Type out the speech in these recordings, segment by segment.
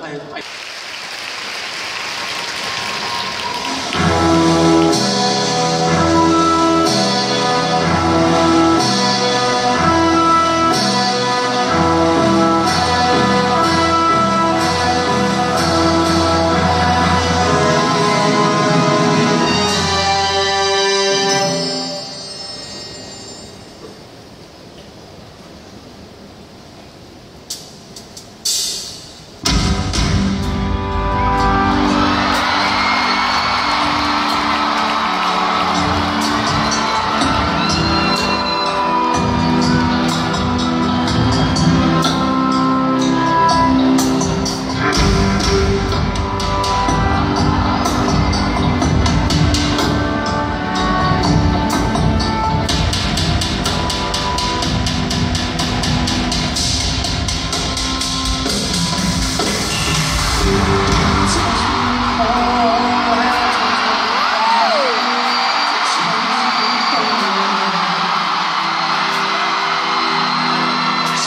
はい、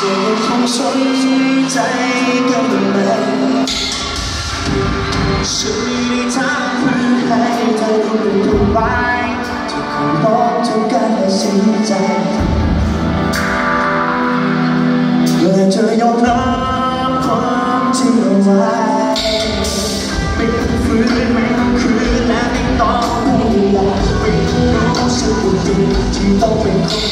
ธอคงสนใจกันไมฉันได้ทำเพื่อให้เธอคงเป็นคไว้ทุกคนอกทุการตัสินใจแะเธอยอมรับความจริงเอาไวไม่ต้องฝืนไม่ต้องคืนและไม่ต้องพยายามไม่ต้องรู้สึกผิดที่ต้องเป็นคน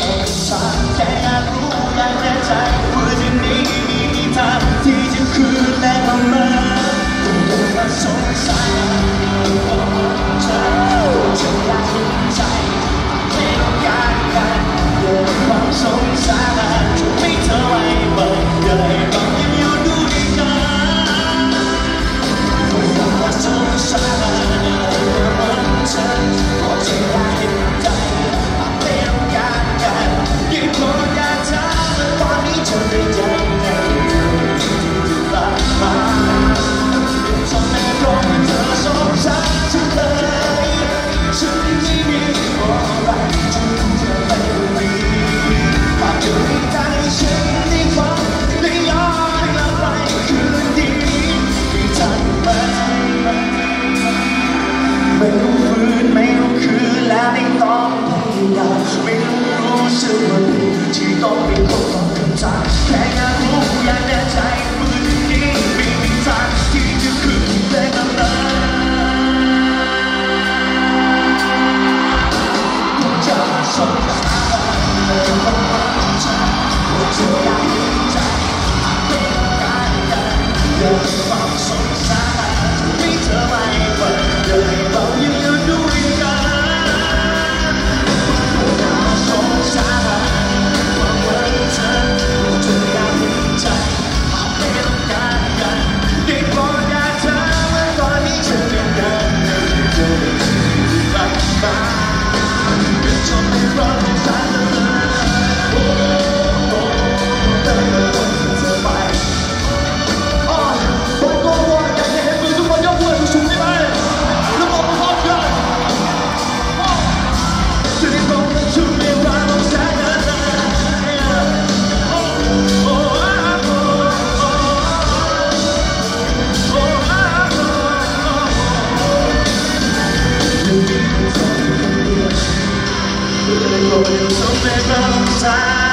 But we'll something